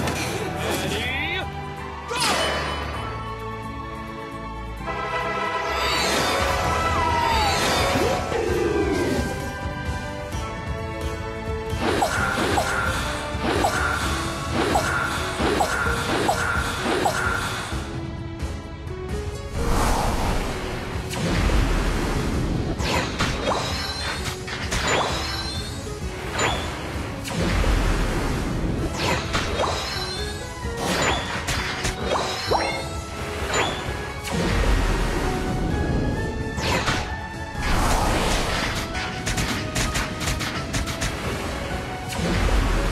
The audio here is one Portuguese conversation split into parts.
Ready?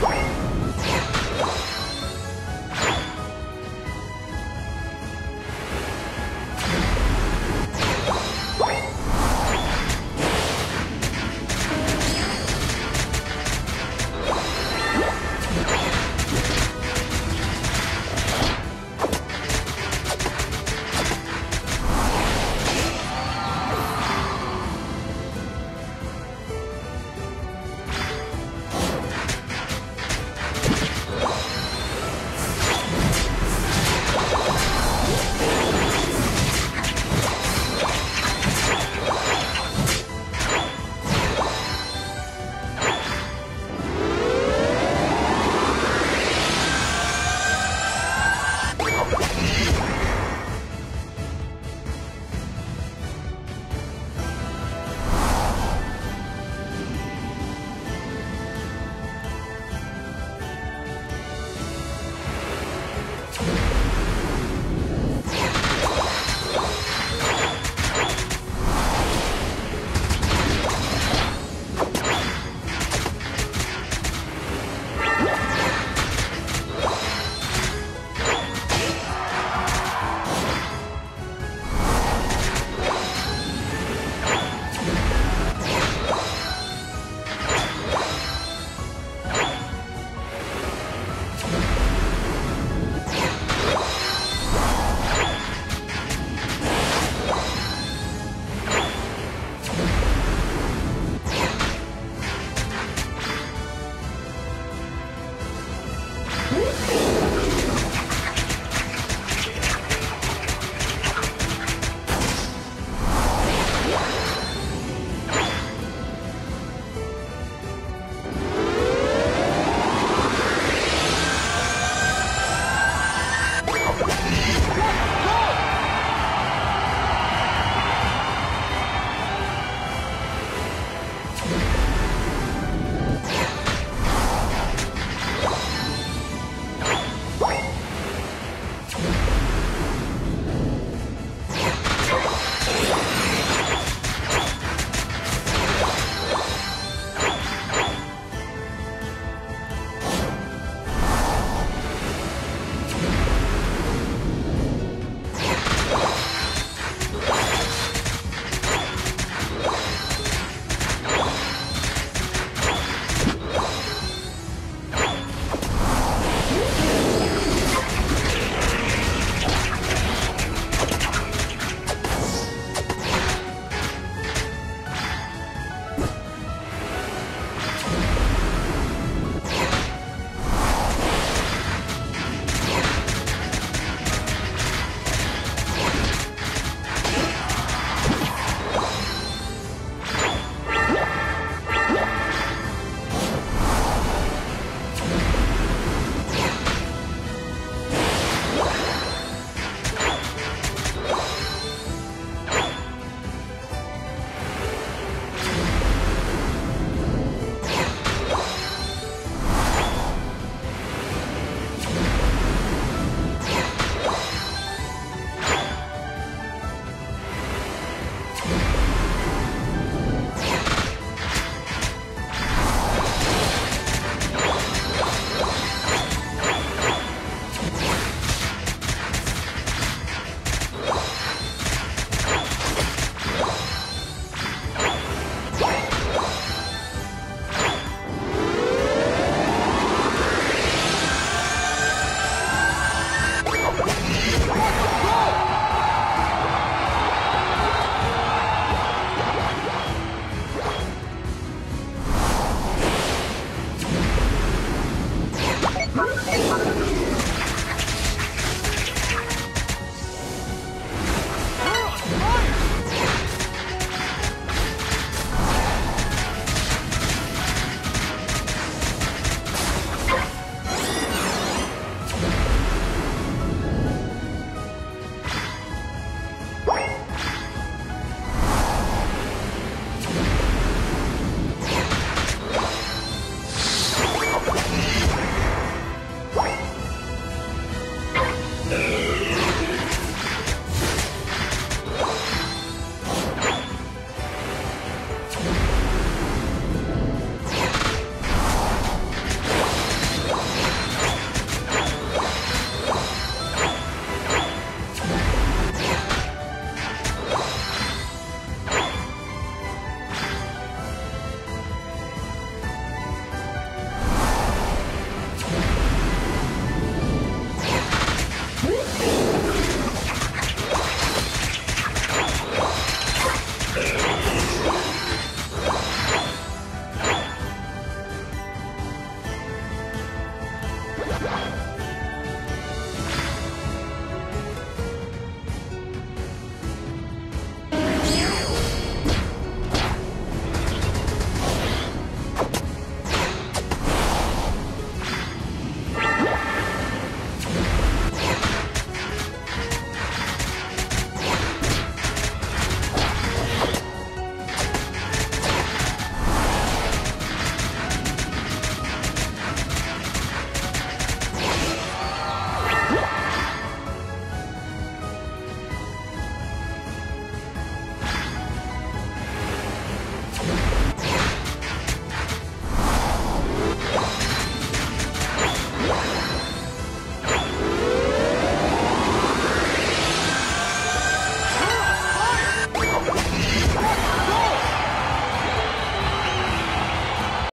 Bye.